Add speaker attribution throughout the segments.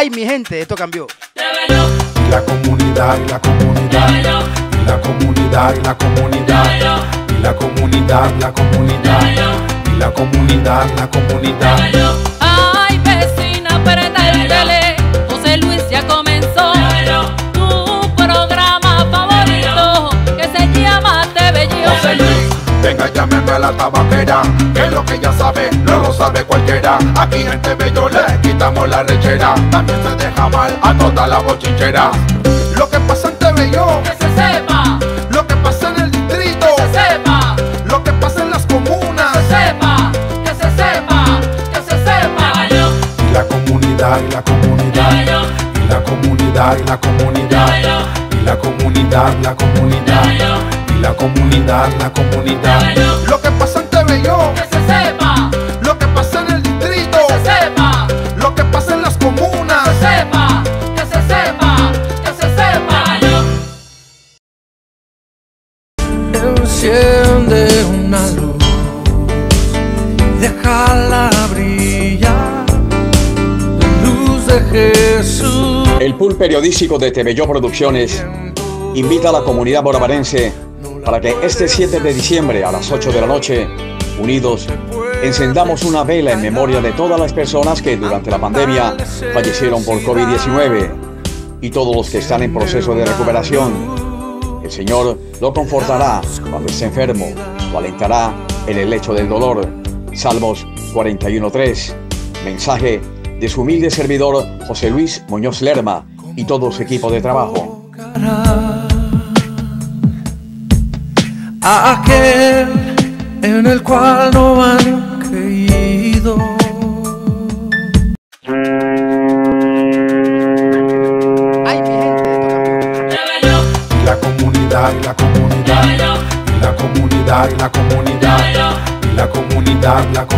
Speaker 1: Ay, mi gente, esto cambió.
Speaker 2: Y la comunidad, y la comunidad, y la comunidad, y la comunidad, y la comunidad, la comunidad, y la comunidad, la comunidad.
Speaker 3: Ay, vecina, prenda el tele. José Luis ya comenzó. Tu programa favorito que se llama Bello.
Speaker 2: José Luis, venga, llámeme a la tabaquera, que lo que ya sabe, no lo sabe cualquiera. Aquí en TV yo le quitamos la rechera, también se deja mal a toda la bochinchera. Lo que pasa en TV yo,
Speaker 3: Que se sepa,
Speaker 2: lo que pasa en el distrito,
Speaker 3: que se sepa,
Speaker 2: lo que pasa en las comunas.
Speaker 3: que se sepa, que se sepa, que se sepa.
Speaker 2: Y la comunidad, y la comunidad, y la comunidad, y la comunidad, y la comunidad, la comunidad, y la comunidad, la comunidad. Lo que pasa en yo,
Speaker 3: Que se sepa,
Speaker 2: lo que pasa en el distrito,
Speaker 3: que se sepa,
Speaker 2: lo que pasa en las comunas.
Speaker 3: que se sepa, que se sepa, que se sepa.
Speaker 4: Enciende una luz, déjala brillar, la luz de Jesús.
Speaker 5: El pool periodístico de TVYO Producciones invita a la comunidad borabarense para que este 7 de diciembre a las 8 de la noche, unidos, encendamos una vela en memoria de todas las personas que durante la pandemia fallecieron por COVID-19 y todos los que están en proceso de recuperación. El Señor lo confortará cuando esté enfermo, lo alentará en el lecho del dolor. Salmos 41.3. Mensaje de su humilde servidor José Luis Muñoz Lerma y todo su equipo de trabajo.
Speaker 4: A aquel en el cual no han creído.
Speaker 1: Ay, mi gente, esto cambió.
Speaker 2: Y la comunidad, y la comunidad, y la comunidad, y la comunidad, y la comunidad, la comunidad.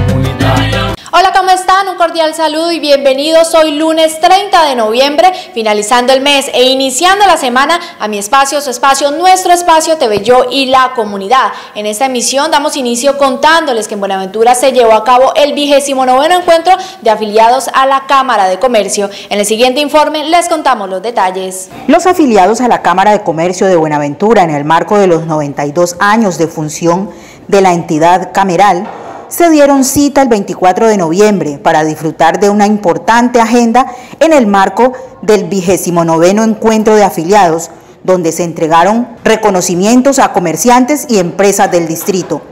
Speaker 6: Cordial saludo y bienvenidos hoy lunes 30 de noviembre, finalizando el mes e iniciando la semana a mi espacio, su espacio, nuestro espacio TV Yo y la comunidad. En esta emisión damos inicio contándoles que en Buenaventura se llevó a cabo el vigésimo noveno encuentro de afiliados a la Cámara de Comercio. En el siguiente informe les contamos los detalles.
Speaker 7: Los afiliados a la Cámara de Comercio de Buenaventura en el marco de los 92 años de función de la entidad cameral se dieron cita el 24 de noviembre para disfrutar de una importante agenda en el marco del 29 encuentro de afiliados, donde se entregaron reconocimientos a comerciantes y empresas del distrito.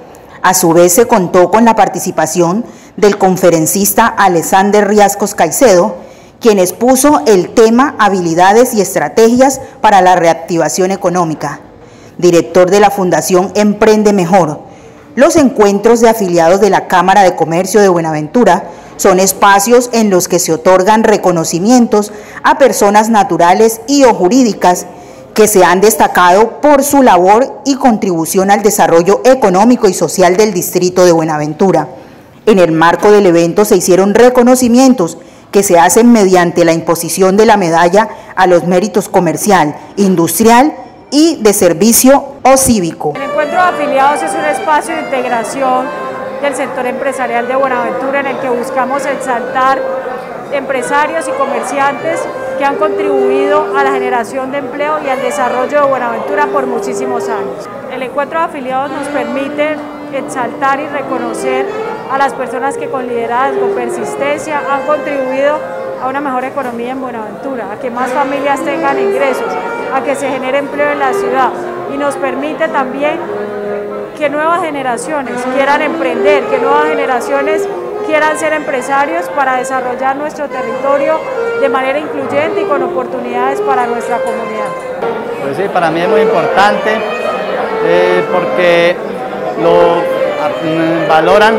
Speaker 7: A su vez se contó con la participación del conferencista Alexander Riascos Caicedo, quien expuso el tema habilidades y estrategias para la reactivación económica. Director de la Fundación Emprende Mejor, los encuentros de afiliados de la Cámara de Comercio de Buenaventura son espacios en los que se otorgan reconocimientos a personas naturales y o jurídicas que se han destacado por su labor y contribución al desarrollo económico y social del distrito de Buenaventura. En el marco del evento se hicieron reconocimientos que se hacen mediante la imposición de la medalla a los méritos comercial, industrial y de servicio o cívico.
Speaker 8: El encuentro de afiliados es un espacio de integración del sector empresarial de Buenaventura en el que buscamos exaltar empresarios y comerciantes que han contribuido a la generación de empleo y al desarrollo de Buenaventura por muchísimos años. El encuentro de afiliados nos permite exaltar y reconocer a las personas que con liderazgo, persistencia han contribuido a una mejor economía en Buenaventura, a que más familias tengan ingresos, a que se genere empleo en la ciudad y nos permite también que nuevas generaciones quieran emprender, que nuevas generaciones quieran ser empresarios para desarrollar nuestro territorio de manera incluyente y con oportunidades para nuestra comunidad.
Speaker 9: Pues sí, para mí es muy importante eh, porque lo a- valoran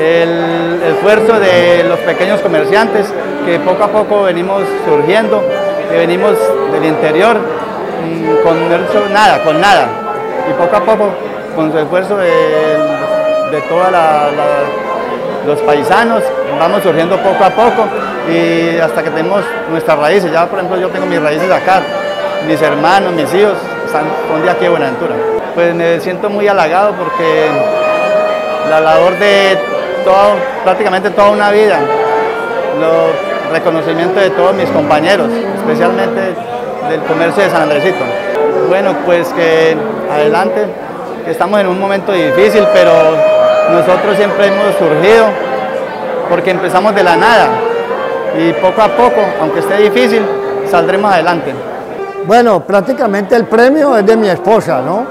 Speaker 9: el esfuerzo de los pequeños comerciantes que poco a poco venimos surgiendo, que venimos del interior mm, con nada, con nada. Y poco a poco, con su esfuerzo de, de todos los paisanos, vamos surgiendo poco a poco y hasta que tenemos nuestras raíces. Ya, por ejemplo, yo tengo mis raíces acá, mis hermanos, mis hijos están un día aquí en Buenaventura. Pues me siento muy halagado porque la labor de todo, prácticamente toda una vida, lo-
Speaker 10: reconocimiento de todos mis compañeros, especialmente del comercio de San Andresito. Bueno, pues que adelante, que estamos en un momento difícil, pero nosotros siempre hemos surgido porque empezamos de la nada y poco a poco, aunque esté difícil, saldremos adelante.
Speaker 11: Bueno, prácticamente el premio es de mi esposa, ¿no?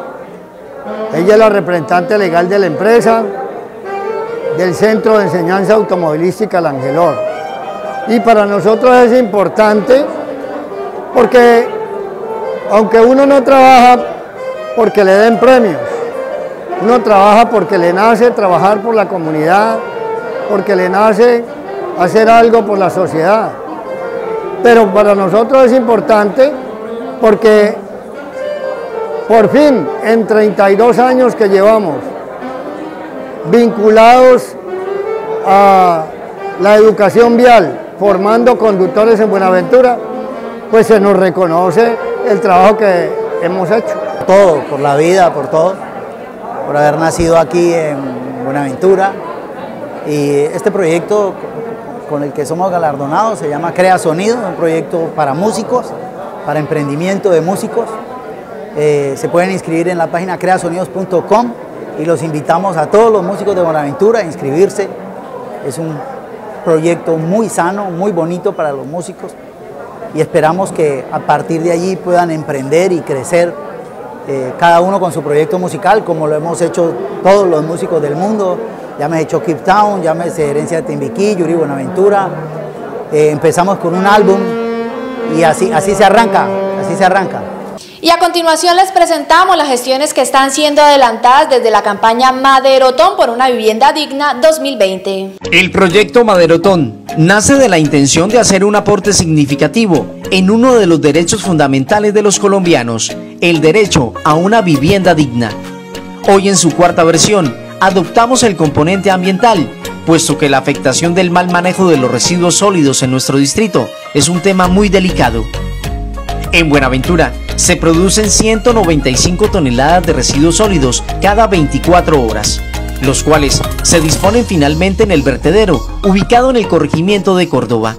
Speaker 11: Ella es la representante legal de la empresa, del Centro de Enseñanza Automovilística El Angelor. Y para nosotros es importante porque aunque uno no trabaja porque le den premios, uno trabaja porque le nace trabajar por la comunidad, porque le nace hacer algo por la sociedad. Pero para nosotros es importante porque por fin en 32 años que llevamos vinculados a la educación vial, formando conductores en Buenaventura, pues se nos reconoce el trabajo que hemos hecho.
Speaker 12: Todo, por la vida, por todo, por haber nacido aquí en Buenaventura. Y este proyecto con el que somos galardonados se llama Crea Sonido, un proyecto para músicos, para emprendimiento de músicos. Eh, se pueden inscribir en la página creasonidos.com y los invitamos a todos los músicos de Buenaventura a inscribirse. Es un proyecto muy sano, muy bonito para los músicos y esperamos que a partir de allí puedan emprender y crecer eh, cada uno con su proyecto musical, como lo hemos hecho todos los músicos del mundo. Hecho Keep Town, hecho Herencia de Timbiquí, Yuri Buenaventura. Eh, empezamos con un álbum y así, así se arranca, así se arranca.
Speaker 6: Y a continuación les presentamos las gestiones que están siendo adelantadas desde la campaña Maderotón por una vivienda digna 2020.
Speaker 13: El proyecto Maderotón nace de la intención de hacer un aporte significativo en uno de los derechos fundamentales de los colombianos, el derecho a una vivienda digna. Hoy en su cuarta versión, adoptamos el componente ambiental, puesto que la afectación del mal manejo de los residuos sólidos en nuestro distrito es un tema muy delicado. En Buenaventura, se producen 195 toneladas de residuos sólidos cada 24 horas, los cuales se disponen finalmente en el vertedero, ubicado en el corregimiento de Córdoba.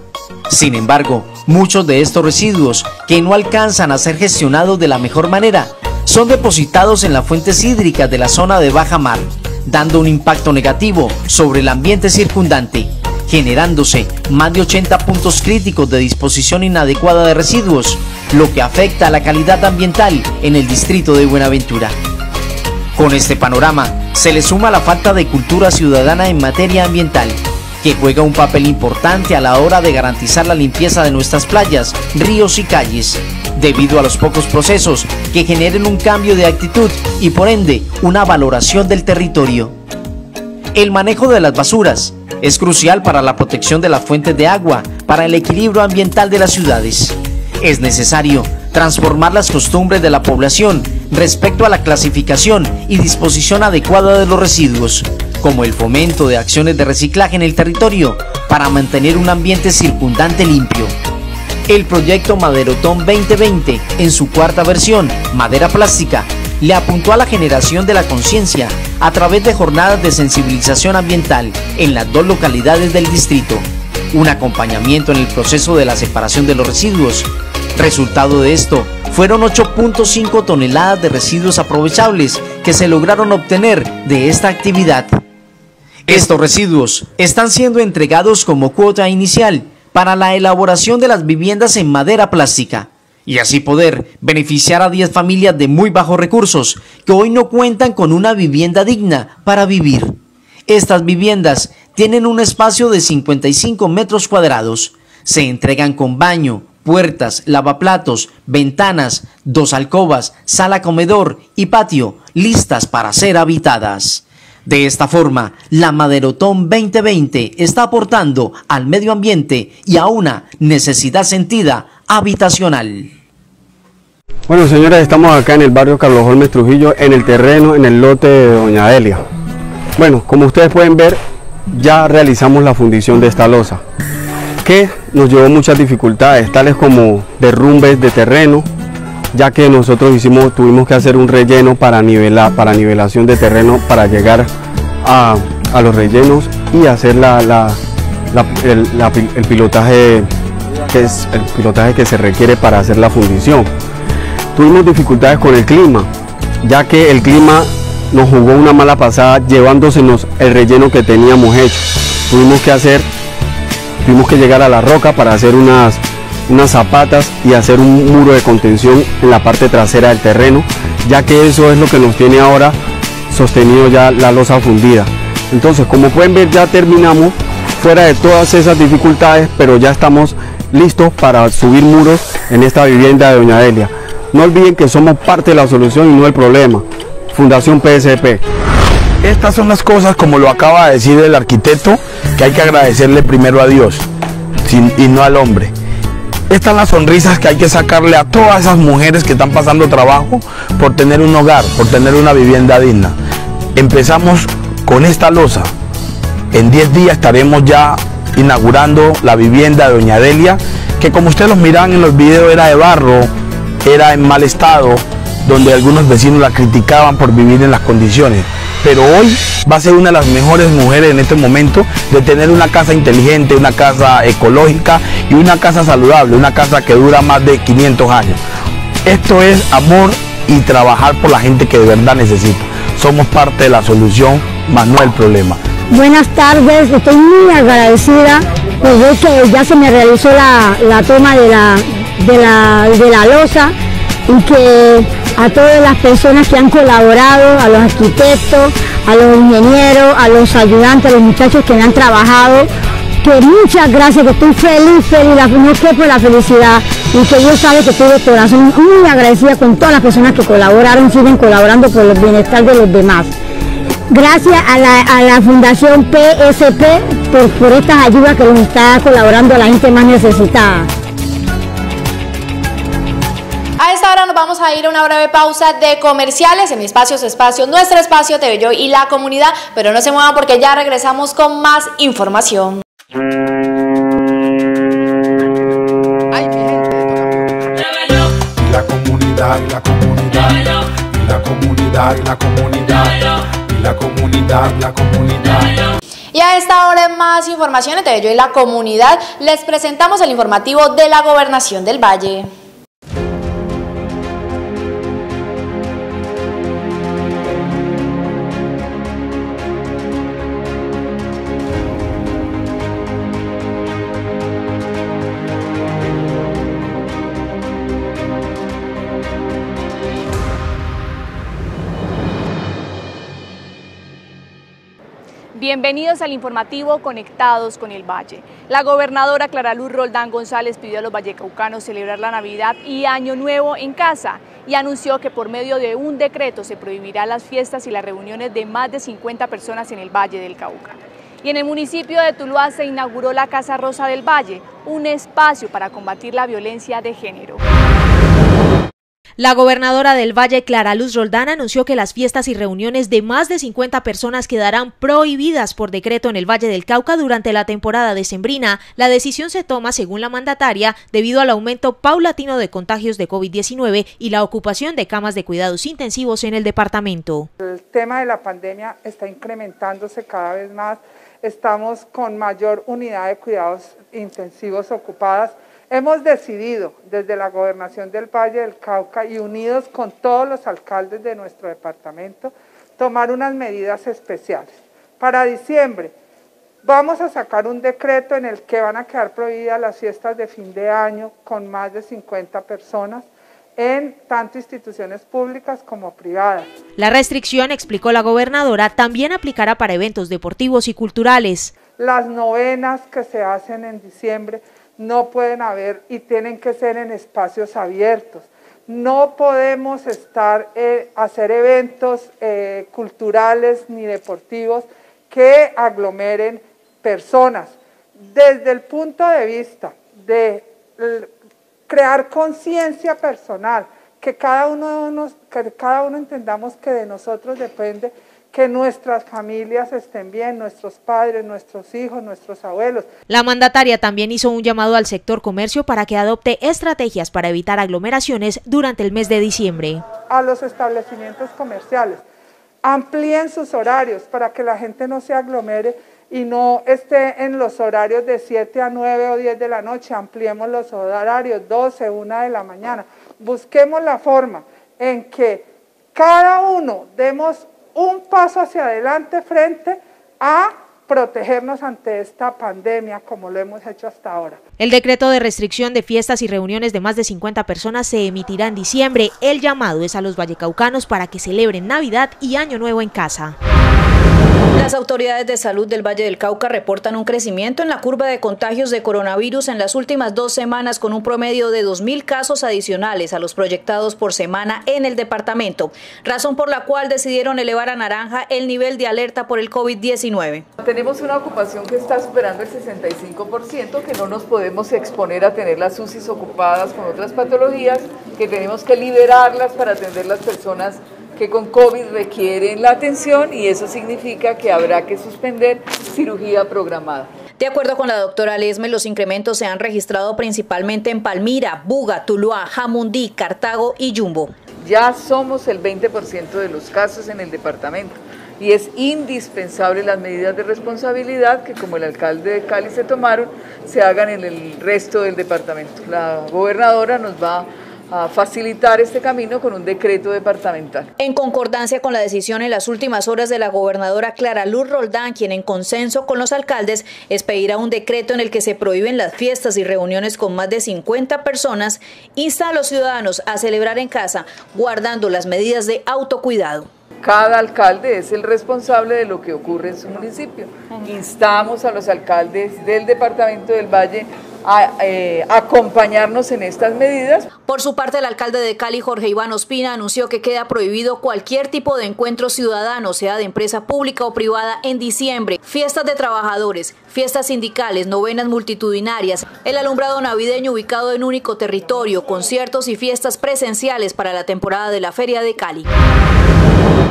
Speaker 13: Sin embargo, muchos de estos residuos, que no alcanzan a ser gestionados de la mejor manera, son depositados en las fuentes hídricas de la zona de baja mar, dando un impacto negativo sobre el ambiente circundante generándose más de 80 puntos críticos de disposición inadecuada de residuos, lo que afecta a la calidad ambiental en el distrito de Buenaventura. Con este panorama, se le suma la falta de cultura ciudadana en materia ambiental, que juega un papel importante a la hora de garantizar la limpieza de nuestras playas, ríos y calles, debido a los pocos procesos que generen un cambio de actitud y por ende una valoración del territorio. El manejo de las basuras, es crucial para la protección de las fuentes de agua, para el equilibrio ambiental de las ciudades. Es necesario transformar las costumbres de la población respecto a la clasificación y disposición adecuada de los residuos, como el fomento de acciones de reciclaje en el territorio para mantener un ambiente circundante limpio. El proyecto Maderotón 2020, en su cuarta versión, Madera Plástica, le apuntó a la generación de la conciencia a través de jornadas de sensibilización ambiental en las dos localidades del distrito, un acompañamiento en el proceso de la separación de los residuos. Resultado de esto fueron 8.5 toneladas de residuos aprovechables que se lograron obtener de esta actividad. Estos residuos están siendo entregados como cuota inicial para la elaboración de las viviendas en madera plástica y así poder beneficiar a 10 familias de muy bajos recursos que hoy no cuentan con una vivienda digna para vivir. Estas viviendas tienen un espacio de 55 metros cuadrados, se entregan con baño, puertas, lavaplatos, ventanas, dos alcobas, sala comedor y patio listas para ser habitadas. De esta forma, la Maderotón 2020 está aportando al medio ambiente y a una necesidad sentida habitacional.
Speaker 14: Bueno, señores, estamos acá en el barrio Carlos Holmes Trujillo, en el terreno, en el lote de Doña Delia. Bueno, como ustedes pueden ver, ya realizamos la fundición de esta losa, que nos llevó muchas dificultades, tales como derrumbes de terreno, ya que nosotros hicimos, tuvimos que hacer un relleno para nivelar, para nivelación de terreno, para llegar a, los rellenos y hacer la, el, pilotaje que es el pilotaje que se requiere para hacer la fundición. Tuvimos dificultades con el clima, ya que el clima nos jugó una mala pasada llevándosenos el relleno que teníamos hecho. Tuvimos que hacer, tuvimos que llegar a la roca para hacer unas, unas zapatas y hacer un muro de contención en la parte trasera del terreno, ya que eso es lo que nos tiene ahora sostenido ya la losa fundida. Entonces, como pueden ver, ya terminamos fuera de todas esas dificultades, pero ya estamos listos para subir muros en esta vivienda de Doña Delia. No olviden que somos parte de la solución y no el problema. Fundación PSP.
Speaker 15: Estas son las cosas, como lo acaba de decir el arquitecto, que hay que agradecerle primero a Dios y no al hombre. Estas son las sonrisas que hay que sacarle a todas esas mujeres que están pasando trabajo por tener un hogar, por tener una vivienda digna. Empezamos con esta losa. En 10 días estaremos ya inaugurando la vivienda de Doña Delia, que como ustedes los miran en los videos era de barro, era en mal estado, donde algunos vecinos la criticaban por vivir en las condiciones. Pero hoy va a ser una de las mejores mujeres en este momento de tener una casa inteligente, una casa ecológica y una casa saludable, una casa que dura más de 500 años. Esto es amor y trabajar por la gente que de verdad necesita. Somos parte de la solución, más no el problema.
Speaker 16: Buenas tardes, estoy muy agradecida por que ya se me realizó la, toma de la, de la, de la losa y que a todas las personas que han colaborado, a los arquitectos, a los ingenieros, a los ayudantes, a los muchachos que me han trabajado, que muchas gracias, que estoy feliz, feliz, no sé por la felicidad y que Dios sabe que estoy de corazón muy agradecida con todas las personas que colaboraron, siguen colaborando por el bienestar de los demás. Gracias a la, Fundación PSP por, por estas ayudas que nos está colaborando a la gente más necesitada.
Speaker 6: A esta hora nos vamos a ir a una breve pausa de comerciales en mi espacio, su espacio, nuestro espacio, TV Yo y la comunidad, pero no se muevan porque ya regresamos con más información.
Speaker 2: La comunidad, la comunidad, la comunidad, la comunidad, la comunidad, la comunidad.
Speaker 6: Y a esta hora más información de Yo y la comunidad les presentamos el informativo de la Gobernación del Valle.
Speaker 17: Bienvenidos al informativo Conectados con el Valle. La gobernadora Clara Luz Roldán González pidió a los vallecaucanos celebrar la Navidad y Año Nuevo en casa y anunció que por medio de un decreto se prohibirá las fiestas y las reuniones de más de 50 personas en el Valle del Cauca. Y en el municipio de Tuluá se inauguró la Casa Rosa del Valle, un espacio para combatir la violencia de género.
Speaker 18: La gobernadora del Valle, Clara Luz Roldán, anunció que las fiestas y reuniones de más de 50 personas quedarán prohibidas por decreto en el Valle del Cauca durante la temporada decembrina. La decisión se toma, según la mandataria, debido al aumento paulatino de contagios de COVID-19 y la ocupación de camas de cuidados intensivos en el departamento.
Speaker 19: El tema de la pandemia está incrementándose cada vez más. Estamos con mayor unidad de cuidados intensivos ocupadas Hemos decidido desde la gobernación del Valle del Cauca y unidos con todos los alcaldes de nuestro departamento, tomar unas medidas especiales. Para diciembre vamos a sacar un decreto en el que van a quedar prohibidas las fiestas de fin de año con más de 50 personas en tanto instituciones públicas como privadas.
Speaker 18: La restricción, explicó la gobernadora, también aplicará para eventos deportivos y culturales.
Speaker 19: Las novenas que se hacen en diciembre no pueden haber y tienen que ser en espacios abiertos. No podemos estar, eh, hacer eventos eh, culturales ni deportivos que aglomeren personas. Desde el punto de vista de crear conciencia personal, que cada uno, que cada uno entendamos que de nosotros depende que nuestras familias estén bien, nuestros padres, nuestros hijos, nuestros abuelos.
Speaker 18: La mandataria también hizo un llamado al sector comercio para que adopte estrategias para evitar aglomeraciones durante el mes de diciembre.
Speaker 19: A los establecimientos comerciales, amplíen sus horarios para que la gente no se aglomere y no esté en los horarios de 7 a 9 o 10 de la noche, ampliemos los horarios, 12, 1 de la mañana. Busquemos la forma en que cada uno demos un paso hacia adelante frente a protegernos ante esta pandemia como lo hemos hecho hasta ahora.
Speaker 18: El decreto de restricción de fiestas y reuniones de más de 50 personas se emitirá en diciembre. El llamado es a los vallecaucanos para que celebren Navidad y Año Nuevo en casa.
Speaker 20: Las autoridades de salud del Valle del Cauca reportan un crecimiento en la curva de contagios de coronavirus en las últimas dos semanas con un promedio de 2.000 casos adicionales a los proyectados por semana en el departamento, razón por la cual decidieron elevar a naranja el nivel de alerta por el COVID-19.
Speaker 10: Tenemos una ocupación que está superando el 65%, que no nos podemos exponer a tener las UCIs ocupadas con otras patologías, que tenemos que liberarlas para atender las personas que con COVID requieren la atención y eso significa que habrá que suspender cirugía programada.
Speaker 20: De acuerdo con la doctora Lesme, los incrementos se han registrado principalmente en Palmira, Buga, Tuluá, Jamundí, Cartago y Yumbo.
Speaker 10: Ya somos el 20% de los casos en el departamento y es indispensable las medidas de responsabilidad que como el alcalde de Cali se tomaron, se hagan en el resto del departamento. La gobernadora nos va a facilitar este camino con un decreto departamental.
Speaker 20: En concordancia con la decisión en las últimas horas de la gobernadora Clara Luz Roldán, quien en consenso con los alcaldes expedirá un decreto en el que se prohíben las fiestas y reuniones con más de 50 personas, insta a los ciudadanos a celebrar en casa, guardando las medidas de autocuidado.
Speaker 10: Cada alcalde es el responsable de lo que ocurre en su municipio. Instamos a los alcaldes del departamento del Valle eh, acompañarnos en estas medidas.
Speaker 20: Por su parte, el alcalde de Cali, Jorge Iván Ospina, anunció que queda prohibido cualquier tipo de encuentro ciudadano, sea de empresa pública o privada, en diciembre. Fiestas de trabajadores, fiestas sindicales, novenas multitudinarias, el alumbrado navideño ubicado en único territorio, conciertos y fiestas presenciales para la temporada de la Feria de Cali.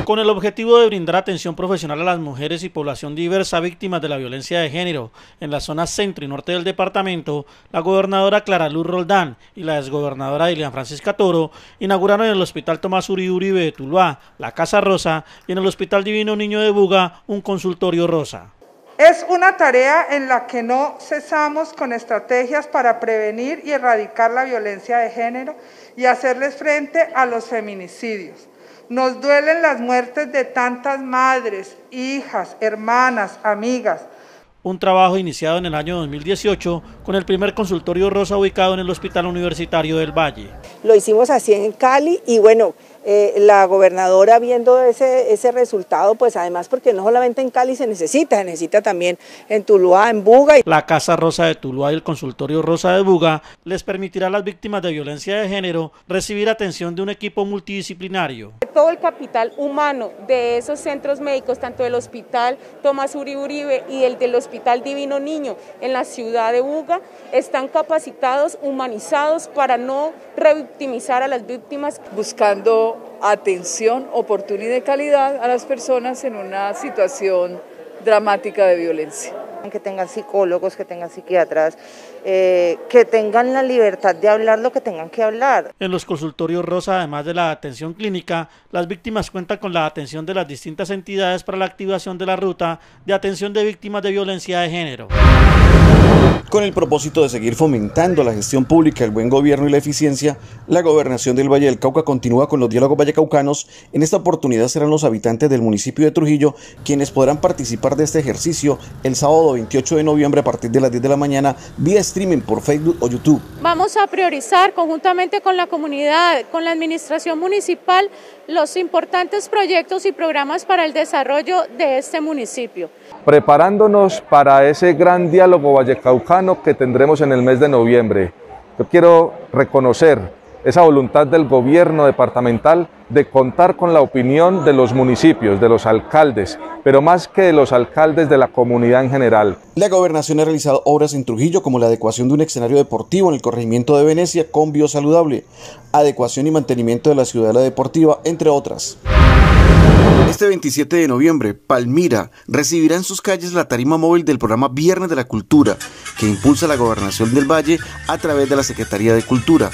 Speaker 11: Con el objetivo de brindar atención profesional a las mujeres y población diversa víctimas de la violencia de género en la zona centro y norte del departamento, la gobernadora Clara Luz Roldán y la desgobernadora Dilian Francisca Toro inauguraron en el Hospital Tomás Uri Uribe de Tuluá, la Casa Rosa, y en el Hospital Divino Niño de Buga, un consultorio rosa.
Speaker 19: Es una tarea en la que no cesamos con estrategias para prevenir y erradicar la violencia de género y hacerles frente a los feminicidios. Nos duelen las muertes de tantas madres, hijas, hermanas, amigas.
Speaker 11: Un trabajo iniciado en el año 2018 con el primer consultorio rosa ubicado en el Hospital Universitario del Valle.
Speaker 21: Lo hicimos así en Cali y bueno, eh, la gobernadora viendo ese, ese resultado, pues además porque no solamente en Cali se necesita, se necesita también en Tuluá, en Buga.
Speaker 11: La Casa Rosa de Tuluá y el consultorio Rosa de Buga les permitirá a las víctimas de violencia de género recibir atención de un equipo multidisciplinario.
Speaker 8: Todo el capital humano de esos centros médicos, tanto del Hospital Tomás Uribe Uribe y el del Hospital Divino Niño en la ciudad de Buga, están capacitados, humanizados para no revictimizar a las víctimas.
Speaker 10: Buscando atención oportuna y de calidad a las personas en una situación dramática de violencia.
Speaker 21: Que tengan psicólogos, que tengan psiquiatras, eh, que tengan la libertad de hablar lo que tengan que hablar.
Speaker 11: En los consultorios Rosa, además de la atención clínica, las víctimas cuentan con la atención de las distintas entidades para la activación de la ruta de atención de víctimas de violencia de género.
Speaker 22: Con el propósito de seguir fomentando la gestión pública, el buen gobierno y la eficiencia, la gobernación del Valle del Cauca continúa con los diálogos vallecaucanos. En esta oportunidad serán los habitantes del municipio de Trujillo quienes podrán participar de este ejercicio el sábado 28 de noviembre a partir de las 10 de la mañana vía streaming por Facebook o YouTube.
Speaker 8: Vamos a priorizar conjuntamente con la comunidad, con la administración municipal, los importantes proyectos y programas para el desarrollo de este municipio.
Speaker 23: Preparándonos para ese gran diálogo vallecaucano que tendremos en el mes de noviembre. Yo quiero reconocer esa voluntad del gobierno departamental de contar con la opinión de los municipios, de los alcaldes, pero más que de los alcaldes de la comunidad en general.
Speaker 22: La gobernación ha realizado obras en Trujillo como la adecuación de un escenario deportivo en el corregimiento de Venecia con biosaludable, adecuación y mantenimiento de la ciudadela deportiva, entre otras. Este 27 de noviembre, Palmira recibirá en sus calles la tarima móvil del programa Viernes de la Cultura, que impulsa la gobernación del Valle a través de la Secretaría de Cultura.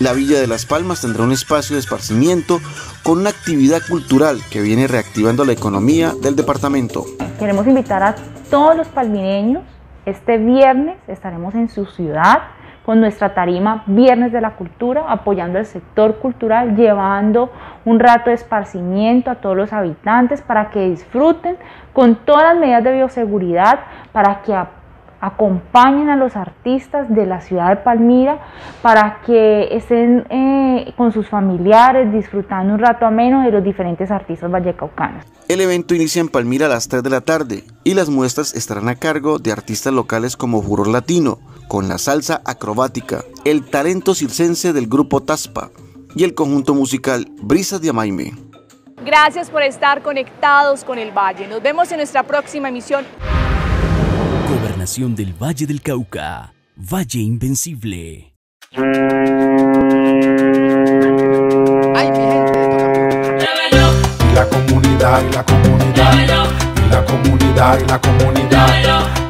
Speaker 22: La Villa de Las Palmas tendrá un espacio de esparcimiento con una actividad cultural que viene reactivando la economía del departamento.
Speaker 24: Queremos invitar a
Speaker 25: todos los palmireños, este viernes estaremos en su ciudad con nuestra tarima Viernes de la Cultura, apoyando el sector cultural, llevando un rato de esparcimiento a todos los habitantes para que disfruten con todas las medidas de bioseguridad, para que acompañen a los artistas de la ciudad de Palmira para que estén eh, con sus familiares disfrutando un rato ameno de los diferentes artistas vallecaucanos.
Speaker 22: El evento inicia en Palmira a las 3 de la tarde y las muestras estarán a cargo de artistas locales como Furor Latino, con la salsa acrobática, el talento circense del grupo Taspa y el conjunto musical Brisas de Amaime.
Speaker 17: Gracias por estar conectados con el Valle. Nos vemos en nuestra próxima emisión.
Speaker 26: Gobernación del Valle del Cauca. Valle Invencible.
Speaker 2: Ay, mi gente Y la comunidad, y la comunidad. Y la comunidad, y la comunidad.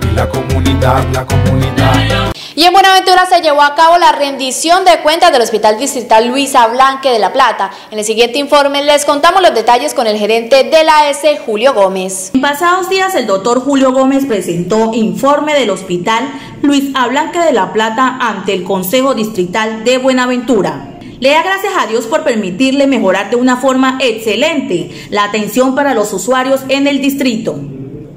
Speaker 2: Y la comunidad, la comunidad.
Speaker 6: Y en Buenaventura se llevó a cabo la rendición de cuentas del Hospital Distrital Luisa Blanque de La Plata. En el siguiente informe les contamos los detalles con el gerente de la S, Julio Gómez.
Speaker 27: En pasados días el doctor Julio Gómez presentó informe del Hospital Luis Blanque de La Plata ante el Consejo Distrital de Buenaventura. Le da gracias a Dios por permitirle mejorar de una forma excelente la atención para los usuarios en el distrito.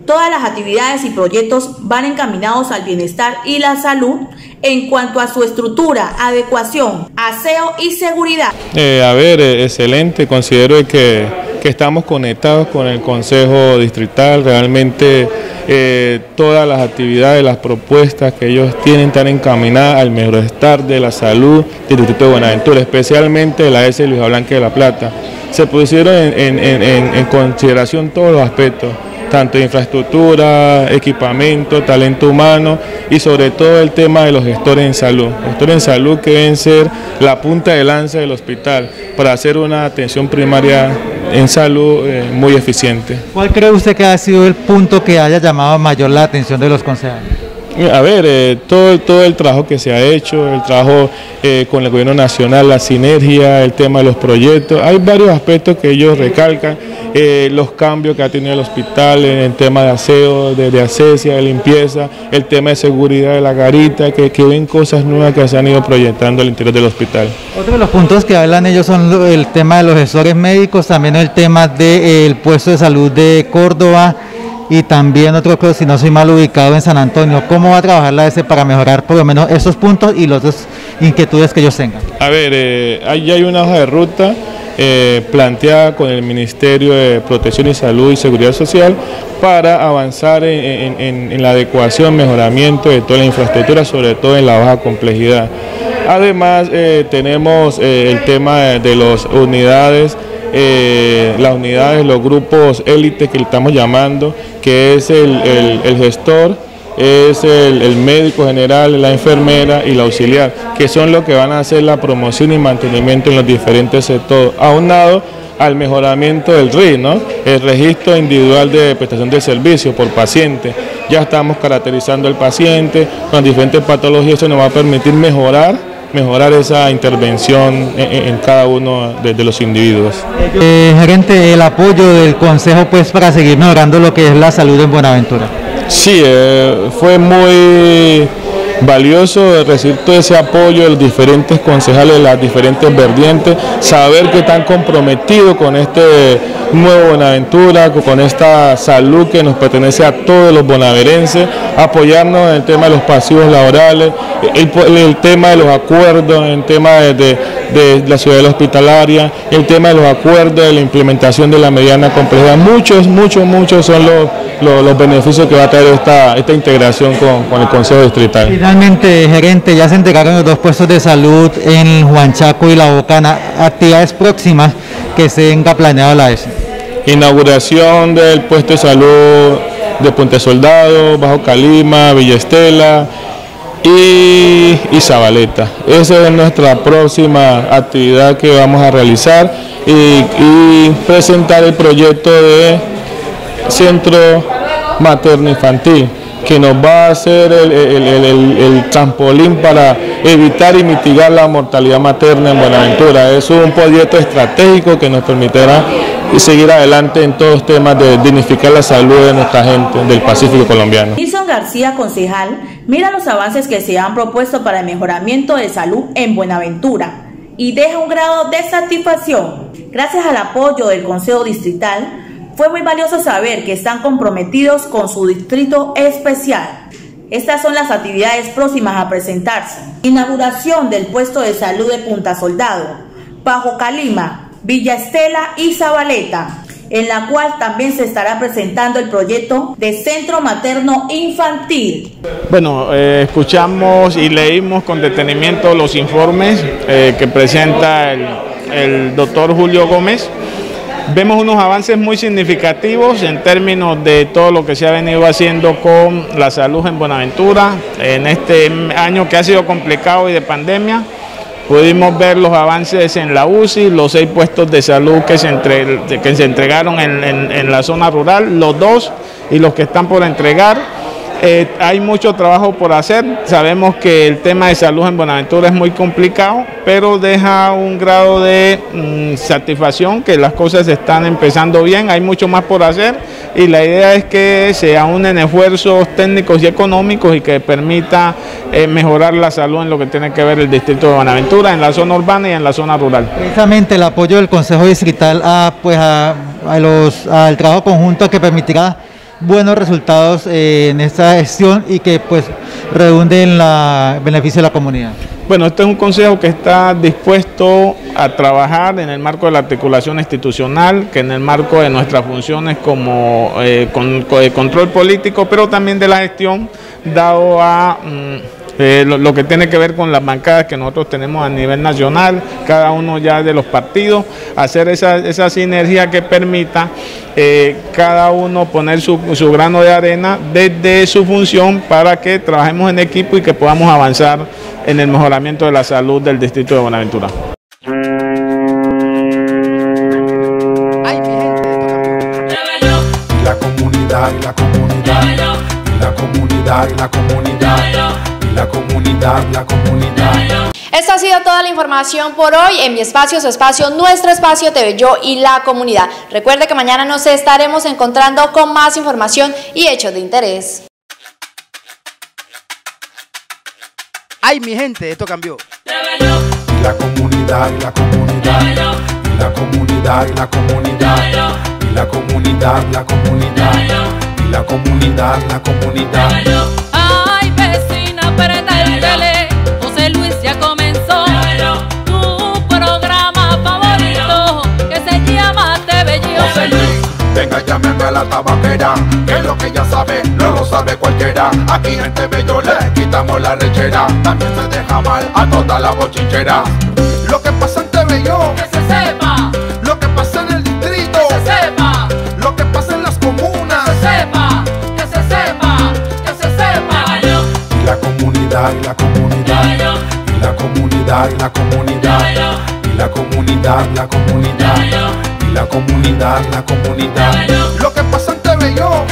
Speaker 27: Todas las actividades y proyectos van encaminados al bienestar y la salud en cuanto a su estructura, adecuación, aseo y seguridad.
Speaker 28: Eh, a ver, eh, excelente, considero que, que, estamos conectados con el Consejo Distrital, realmente eh, todas las actividades, las propuestas que ellos tienen están encaminadas al bienestar de la salud del Distrito de Buenaventura, especialmente la S. Luis Blanca de la Plata. Se pusieron en consideración todos los aspectos tanto infraestructura, equipamiento, talento humano y sobre todo el tema de los gestores en salud. Gestores en salud que deben ser la punta de lanza del hospital para hacer una atención primaria en salud eh, muy eficiente.
Speaker 24: ¿Cuál cree usted que ha sido el punto que haya llamado mayor la atención de los concejales?
Speaker 28: A ver, eh, todo, todo el trabajo que se ha hecho, el trabajo eh, con el gobierno nacional, la sinergia, el tema de los proyectos, hay varios aspectos que ellos recalcan, eh, los cambios que ha tenido el hospital en el tema de aseo, de, de asesia, de limpieza, el tema de seguridad de la garita, que, que ven cosas nuevas que se han ido proyectando al interior del hospital.
Speaker 24: Otro de los puntos que hablan ellos son el tema de los gestores médicos, también el tema del puesto de salud de Córdoba, y también otro creo si no soy mal ubicado en San Antonio. ¿Cómo va a trabajar la S para mejorar por lo menos esos puntos y las dos inquietudes que ellos tengan?
Speaker 28: A ver, eh, ahí hay una hoja de ruta eh, planteada con el Ministerio de Protección y Salud y Seguridad Social para avanzar en, la adecuación, mejoramiento de toda la infraestructura, sobre todo en la baja complejidad. Además, eh, tenemos eh, el tema de, las unidades las unidades, los grupos élites que estamos llamando, que es el gestor, es el, médico general, la enfermera y la auxiliar, que son los que van a hacer la promoción y mantenimiento en los diferentes sectores, aunado al mejoramiento del RI, ¿no? el registro individual de prestación de servicio por paciente. Ya estamos caracterizando al paciente con diferentes patologías, eso nos va a permitir mejorar mejorar esa intervención en, cada uno de, de los individuos.
Speaker 24: Eh, gerente, el apoyo del Consejo pues para seguir mejorando lo que es la salud en Buenaventura.
Speaker 28: Sí, eh, fue muy valioso recibir todo ese apoyo de los diferentes concejales de las diferentes vertientes, saber que están comprometidos con este nuevo Buenaventura, con esta salud que nos pertenece a todos los bonaverenses, apoyarnos en el tema de los pasivos laborales, el, el tema de los acuerdos, en el tema de, de, de, la ciudad hospitalaria, el tema de los acuerdos, de la implementación de la mediana complejidad. Muchos, muchos, muchos son los, los, los beneficios que va a traer esta, esta integración con, con, el Consejo Distrital.
Speaker 24: Finalmente, gerente, ya se entregaron los dos puestos de salud en Juan Chaco y La Bocana. Actividades próximas que se tenga planeado la ESI.
Speaker 28: Inauguración del puesto de salud de Puente Soldado, Bajo Calima, Villa Estela y, y Zabaleta. Esa es nuestra próxima actividad que vamos a realizar y, y presentar el proyecto de centro materno infantil que nos va a hacer el, el, el, el, trampolín para evitar y mitigar la mortalidad materna en Buenaventura. Es un proyecto estratégico que nos permitirá seguir adelante en todos los temas de dignificar la salud de nuestra gente del Pacífico colombiano.
Speaker 27: Nilson García, concejal, mira los avances que se han propuesto para el mejoramiento de salud en Buenaventura y deja un grado de satisfacción. Gracias al apoyo del Consejo Distrital, fue muy valioso saber que están comprometidos con su distrito especial. Estas son las actividades próximas a presentarse. Inauguración del puesto de salud de Punta Soldado, Bajo Calima, Villa Estela y Zabaleta, en la cual también se estará presentando el proyecto de Centro Materno Infantil.
Speaker 29: Bueno, eh, escuchamos y leímos con detenimiento los informes eh, que presenta el, el doctor Julio Gómez. Vemos unos avances muy significativos en términos de todo lo que se ha venido haciendo con la salud en Buenaventura en este año que ha sido complicado y de pandemia. Pudimos ver los avances en la UCI, los seis puestos de salud que se, que se entregaron en, en la zona rural, los dos y los que están por entregar. Eh, hay mucho trabajo por hacer, sabemos que el tema de salud en Buenaventura es muy complicado, pero deja un grado de mm, satisfacción que las cosas están empezando bien, hay mucho más por hacer y la idea es que se unen esfuerzos técnicos y económicos y que permita eh, mejorar la salud en lo que tiene que ver el distrito de Buenaventura, en la zona urbana y en la zona rural.
Speaker 24: Precisamente el apoyo del Consejo Distrital a, pues a, los, al trabajo conjunto que permitirá buenos resultados eh, en esta gestión y que pues redunde en la beneficio de la comunidad.
Speaker 29: Bueno, este es un consejo que está dispuesto a trabajar en el marco de la articulación institucional, que en el marco de nuestras funciones como eh, con, control político, pero también de la gestión, dado a... Mm, eh, lo, que tiene que ver con las bancadas que nosotros tenemos a nivel nacional, cada uno ya de los partidos, hacer esa, esa sinergia que permita eh, cada uno poner su, su grano de arena desde su función para que trabajemos en equipo y que podamos avanzar en el mejoramiento de la salud del distrito de Buenaventura.
Speaker 6: Toda la información por hoy en mi espacio, su espacio, nuestro espacio TV Yo y la comunidad. Recuerde que mañana nos estaremos encontrando con más información y hechos de interés.
Speaker 30: Ay, mi gente, esto cambió.
Speaker 2: La comunidad, la comunidad, la comunidad, la comunidad, la comunidad, la comunidad, la comunidad, la comunidad. Llámeme a la tabaquera, que lo que ya sabe, no lo sabe cualquiera. Aquí en TV Yo le quitamos la lechera, también se deja mal a toda la bochinchera. Lo que pasa en Yo,
Speaker 31: que se sepa.
Speaker 2: Lo que pasa en el distrito,
Speaker 31: que se sepa.
Speaker 2: Lo que pasa en las comunas,
Speaker 31: que se sepa, que se sepa, que se sepa.
Speaker 2: La comunidad y la comunidad, y la comunidad y la comunidad, y la comunidad, la comunidad, y la comunidad, la comunidad. Lo que pasa en TV Yo.